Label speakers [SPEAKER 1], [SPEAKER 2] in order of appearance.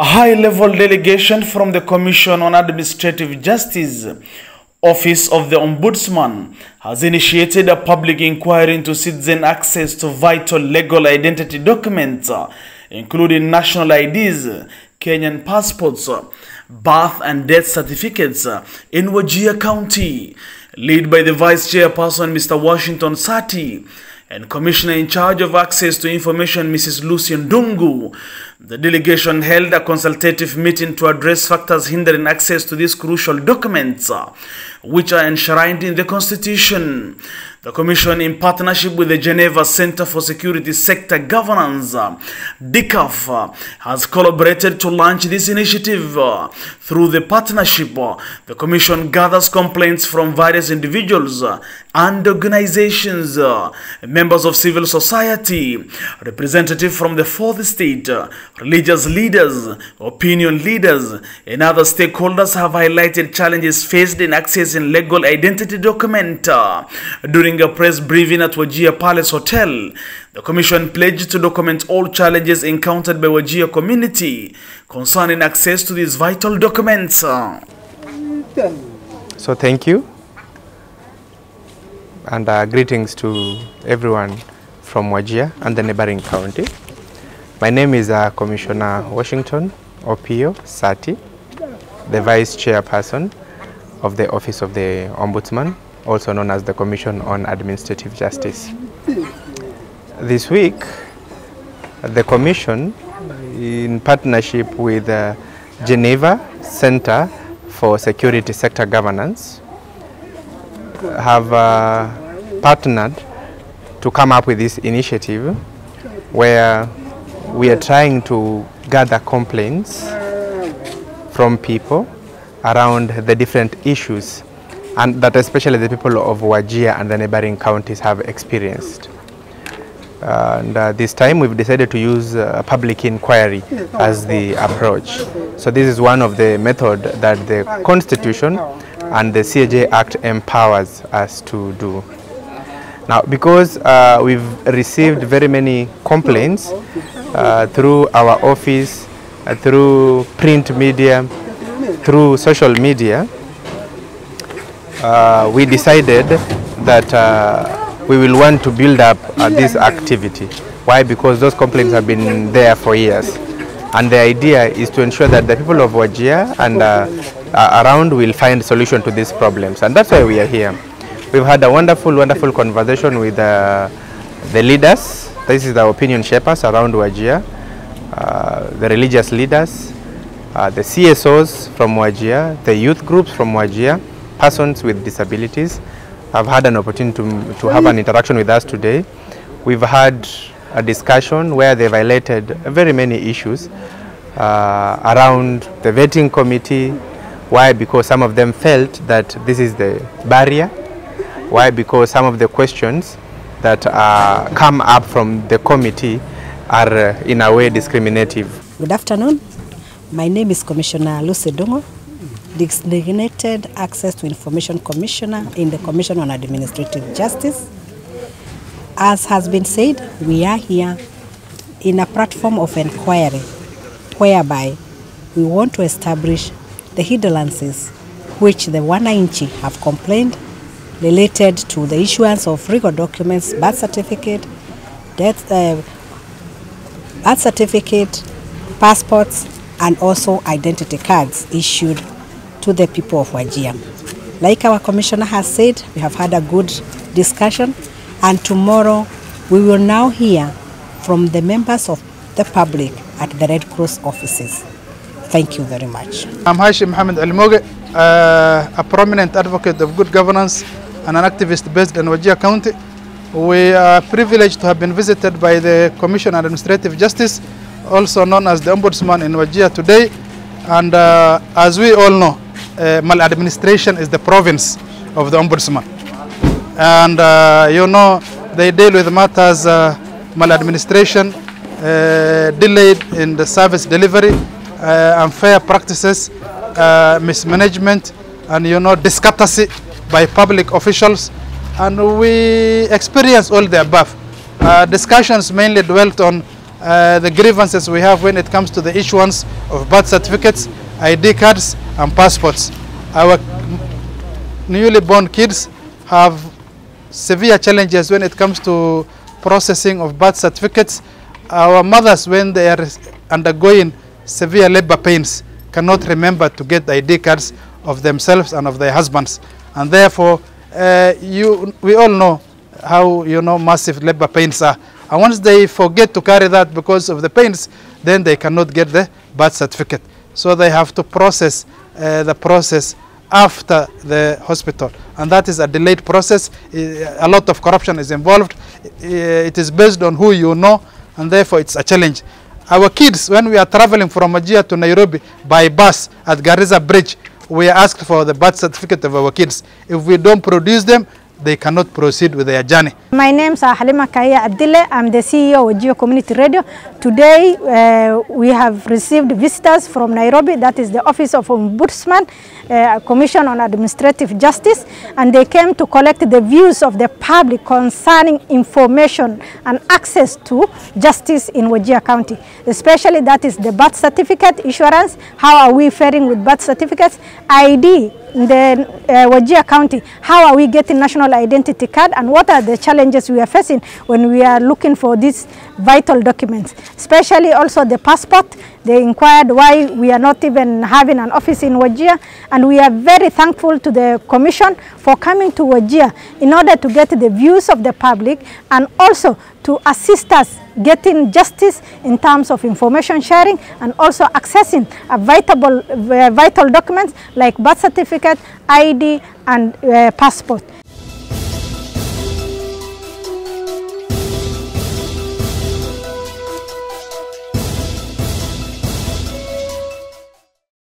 [SPEAKER 1] A high-level delegation from the Commission on Administrative Justice, Office of the Ombudsman, has initiated a public inquiry into citizen access to vital legal identity documents, including national IDs, Kenyan passports, birth and death certificates in wajia County, led by the Vice Chairperson, Mr. Washington Sati, and Commissioner in charge of access to information, Mrs. Lucy Ndung'u. The delegation held a consultative meeting to address factors hindering access to these crucial documents, uh, which are enshrined in the Constitution. The Commission, in partnership with the Geneva Center for Security Sector Governance, uh, DCAF, uh, has collaborated to launch this initiative. Through the partnership, the Commission gathers complaints from various individuals and organizations, uh, members of civil society, representatives from the fourth state, uh, religious leaders, opinion leaders, and other stakeholders have highlighted challenges faced in accessing legal identity document. uh, During a press briefing at Wajir Palace Hotel, the Commission pledged to document all challenges encountered by Wajir community concerning access to these vital documents. uh.
[SPEAKER 2] So thank you and uh, greetings to everyone from Wajir and the neighboring county. My name is uh, Commissioner Washington Opio Sati, the Vice Chairperson of the Office of the Ombudsman, also known as the Commission on Administrative Justice. This week, the Commission, in partnership with uh, Geneva Center for Security Sector Governance, have uh, partnered to come up with this initiative where we are trying to gather complaints from people around the different issues and that especially the people of Wajir and the neighboring counties have experienced. and uh, this time we've decided to use uh, public inquiry as the approach. So this is one of the method that the Constitution and the CAJ Act empowers us to do. Now, because uh, we've received very many complaints uh, through our office, uh, through print media, through social media, uh, we decided that uh, we will want to build up uh, this activity. Why? Because those complaints have been there for years. And the idea is to ensure that the people of Wajir and uh, around will find solution to these problems. And that's why we are here. We've had a wonderful, wonderful conversation with uh, the leaders. This is the opinion shapers around Wajir, uh, the religious leaders, uh, the CSOs from Wajir, the youth groups from Wajir, persons with disabilities. have had an opportunity to, to have an interaction with us today. We've had a discussion where they've very many issues uh, around the vetting committee. Why? Because some of them felt that this is the barrier. Why? Because some of the questions that uh, come up from the committee are uh, in a way discriminative.
[SPEAKER 3] Good afternoon. My name is Commissioner Lucy Ndung'u, Designated Access to Information Commissioner in the Commission on Administrative Justice. As has been said, we are here in a platform of inquiry whereby we want to establish the hindrances which the wananchi have complained related to the issuance of legal documents, birth certificate, death, uh, birth certificate, passports, and also identity cards issued to the people of Wajir. Like our commissioner has said, we have had a good discussion, and tomorrow we will now hear from the members of the public at the Red Cross offices. Thank you very much.
[SPEAKER 4] I'm Hashim Mohammed Al Moge, uh, a prominent advocate of good governance and an activist based in Wajir County. We are privileged to have been visited by the Commission on Administrative Justice, also known as the Ombudsman in Wajir today. And uh, as we all know, uh, maladministration is the province of the Ombudsman. And uh, you know, they deal with matters uh, maladministration, uh, delayed in the service delivery, unfair practices, uh, mismanagement, and you know, discourtesy by public officials. And we experience all the above. Uh, discussions mainly dwelt on uh, the grievances we have when it comes to the issuance of birth certificates, ID cards, and passports. Our newly born kids have severe challenges when it comes to processing of birth certificates. Our mothers, when they are undergoing severe labor pains, cannot remember to get the ID cards of themselves and of their husbands. And therefore, uh, you, we all know how you know massive labor pains are. And once they forget to carry that because of the pains, then they cannot get the birth certificate. So they have to process uh, the process after the hospital. And that is a delayed process. A lot of corruption is involved. It is based on who you know, and therefore it's a challenge. Our kids, when we are traveling from Wajir to Nairobi by bus at Garissa Bridge, we are asked for the birth certificate of our kids. If we don't produce them, they cannot proceed with their journey.
[SPEAKER 5] My name is Halima Kaya Abdile. I'm the CEO of Geo Community Radio. Today, uh, we have received visitors from Nairobi, that is the Office of Ombudsman, uh, Commission on Administrative Justice, and they came to collect the views of the public concerning information and access to justice in Wajia County. Especially that is the birth certificate issuance, how are we faring with birth certificates, ID, the uh, Wajir County, how are we getting national identity card and what are the challenges we are facing when we are looking for these vital documents, especially also the passport. They inquired why we are not even having an office in Wajir and we are very thankful to the commission for coming to Wajir in order to get the views of the public and also to assist us getting justice in terms of information sharing and also accessing vital, uh, vital documents like birth certificate, ID and uh, passport.